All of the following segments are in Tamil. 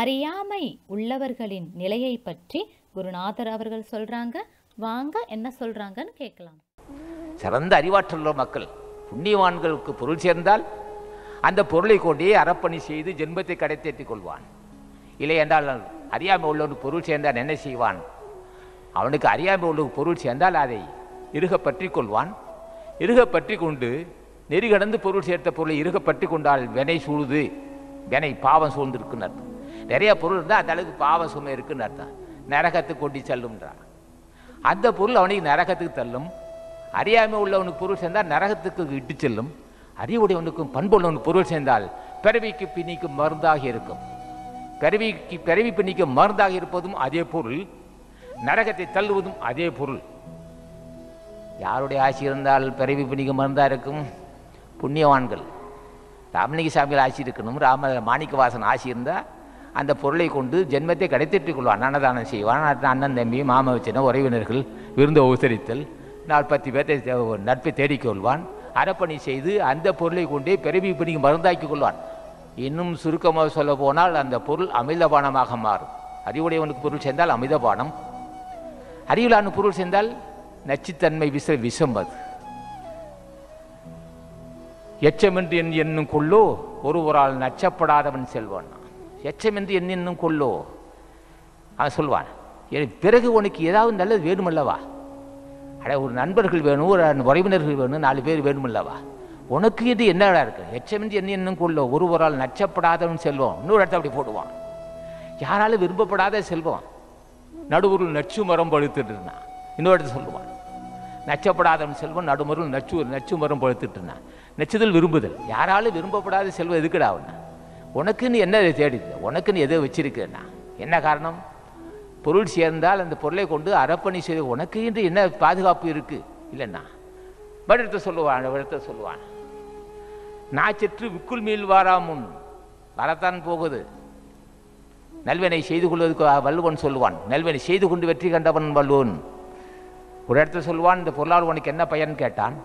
அறியாமை உள்ளவர்களின் நிலையை பற்றி குருநாதர் அவர்கள் சொல்றாங்க. வாங்க என்ன சொல்றாங்கன்னு கேட்கலாம். சிறந்த அறிவாற்றல் மக்கள் புண்ணியவான்களுக்கு பொருள் சேர்ந்தால் அந்த பொருளை கொண்டே அறப்பணி செய்து ஜென்மத்தை கடைத்தேற்றிக் கொள்வான். இல்லை என்றால் அறியாமை உள்ளவனுக்கு பொருள் சேர்ந்தால் என்ன செய்வான்? அவனுக்கு அறியாமை உள்ளவனுக்கு பொருள் சேர்ந்தால் அதை இருக பற்றி கொள்வான். இருக பற்றி கொண்டு நெறிகடந்து பொருள் சேர்த்த பொருளை இருக பற்றி கொண்டால் வினை சூழுது. வினை பாவம் சூழ்ந்திருக்குன்னு அர்த்தம். நிறைய பொருள் இருந்தால் அந்த அளவுக்கு பாவ சுமை இருக்குன்னு அர்த்தம். நரகத்துக்கு கொண்டு செல்லும்ன்றான் அந்த பொருள் அவனுக்கு நரகத்துக்கு தள்ளும். அறியாமை உள்ளவனுக்கு பொருள் சேர்ந்தால் நரகத்துக்கு இட்டு செல்லும். அறிவுடையவனுக்கும் பண்புள்ளவனுக்கு பொருள் சேர்ந்தால் பிறவிக்கு பிணிக்கும் மருந்தாக இருக்கும். பிறவிக்கு பிறவி பிணிக்கும் மருந்தாக இருப்பதும் அதே பொருள். நரகத்தை தள்ளுவதும் அதே பொருள். யாருடைய ஆட்சி இருந்தால் பிறவி பிணிக்கு மருந்தாக இருக்கும்? புண்ணியவான்கள். ராமலிங்க சாமியில் ஆட்சி இருக்கணும். ராம மாணிக்கவாசன் ஆட்சி இருந்தால் அந்த பொருளை கொண்டு ஜென்மத்தை கடைத்திட்டு கொள்வான். அன்னதானம் செய்வான் அண்ணன் தம்பி மாம வச்சின உறவினர்கள் விருந்து உபசரித்தல் நாற்பத்தி பேர்த்தை தே- நட்பை தேடிக் கொள்வான். அறப்பணி செய்து அந்த பொருளை கொண்டே பிறவி பிணிக்கு மருந்தாக்கிக் கொள்வான். இன்னும் சுருக்கமாக சொல்ல போனால் அந்த பொருள் அமிர்தபானமாக மாறும். அறிவுடையவனுக்கு பொருள் சேர்ந்தால் அமிர்தபானம் அறிவிலான பொருள் சேர்ந்தால் நச்சுத்தன்மை விச விஷம் அது. எச்சமென்று என் என்னும் கொள்ளோ ஒருவரால் நச்சப்படாதவன் செல்வான். எச்சமென்று என் என்னும் கொள்ளோ. அவன் சொல்வான் எனக்கு பிறகு உனக்கு ஏதாவது நல்லது வேணுமல்லவா? அட ஒரு நண்பர்கள் வேணும் ஒரு உறவினர்கள் வேணும் நாலு பேர் வேணுமல்லவா? உனக்கு இது என்னடா இருக்கு? எச்சமின்றி என்ன என்னும் கொள்ளோ. ஒருவரால் நச்சப்படாதவன் செல்வம். இன்னொரு இடத்த அப்படி போடுவான். யாராலும் விரும்பப்படாத செல்வம். நடுவுருள் நச்சு மரம் பழுத்துட்டு இருந்தான் இன்னொரு இடத்த சொல்லுவான் நச்சப்படாதவன் செல்வம் நடுமருள் நச்சு நச்சு மரம் பழுத்துட்டு இருந்தான் நச்சுதல் விரும்புதல். யாராலும் விரும்பப்படாத செல்வம் எதுக்குடா அவன்? உனக்குன்னு என்ன தேடிது? உனக்குன்னு எதை வச்சிருக்கேன்னா? என்ன காரணம்? பொருள் சேர்ந்தால் அந்த பொருளை கொண்டு அறப்பணி செய்து உனக்கு என்று என்ன பாதுகாப்பு இருக்கு? இல்லைன்னா? வருடத்தை சொல்லுவான் வருடத்தை சொல்லுவான். நாச்சற்று விக்குள் மேல் வாராமுன் வரத்தான் போகுது. நல்வினை செய்து கொள்வதற்கு வள்ளுவன் சொல்லுவான் நல்வினை செய்து கொண்டு வெற்றி கண்டவன் வல்லுவன் ஒரு இடத்த சொல்லுவான் இந்த பொருளால் உனக்கு என்ன பயன் கேட்டான்?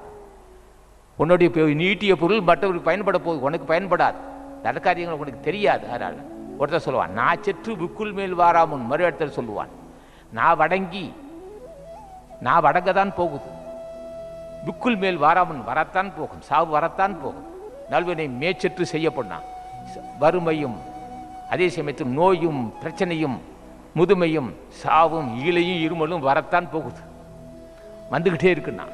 உன்னுடைய நீட்டிய பொருள் மற்றவருக்கு பயன்பட போகுது உனக்கு பயன்படாது. நல்ல காரியங்கள் உனக்கு தெரியாது அதனால். ஒருத்தர் சொல்லுவான் நான் செற்று புக்குள் மேல் வாராமுன் மறு இடத்துல சொல்லுவான். நான் வடங்கி நான் வடங்க தான் போகுது. புக்குள் மேல் வாராமுன் வரத்தான் போகும் சாவு வரத்தான் போகும். நல்வினை மேச்சற்று செய்யப்படான் வறுமையும் அதே சமயத்தில் நோயும் பிரச்சனையும் முதுமையும் சாவும் ஈழையும் இருமலும் வரத்தான் போகுது. வந்துக்கிட்டே இருக்குண்ணா.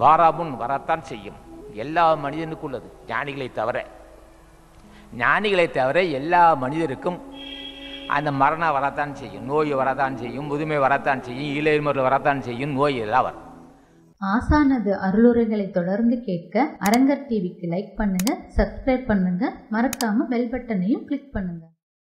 வாராமுன் வரத்தான் செய்யும். எல்லா மனிதனுக்கும் உள்ளது ஞானிகளை தவிர. ஞானிகளை தவிர எல்லா மனிதருக்கும் அந்த மரணம் வரத்தான் செய்யும் நோய் வரத்தான் செய்யும் முதுமை வரத்தான் செய்யும் இளையமர்கள் வரத்தான் செய்யும் நோய் எல்லாம் வரும். ஆசானது அருளுரைகளை தொடர்ந்து கேட்க அரங்கர் டிவிக்கு லைக் பண்ணுங்க சப்ஸ்கிரைப் பண்ணுங்க. மறக்காம பெல் பட்டனையும் கிளிக் பண்ணுங்க.